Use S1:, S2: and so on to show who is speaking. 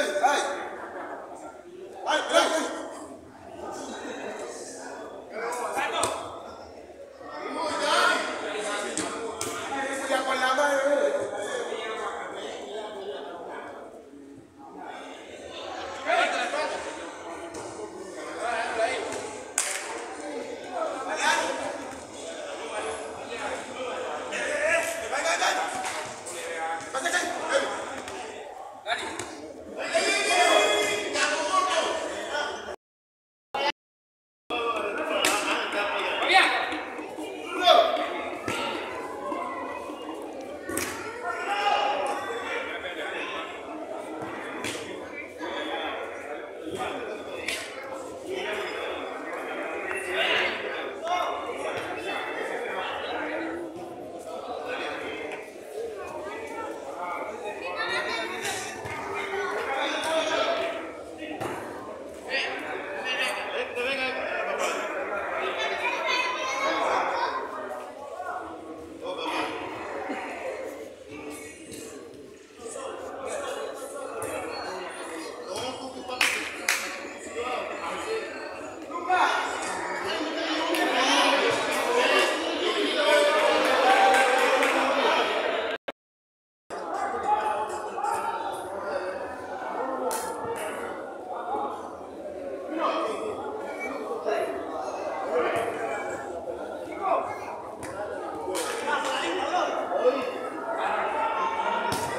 S1: ei, ei. Yeah.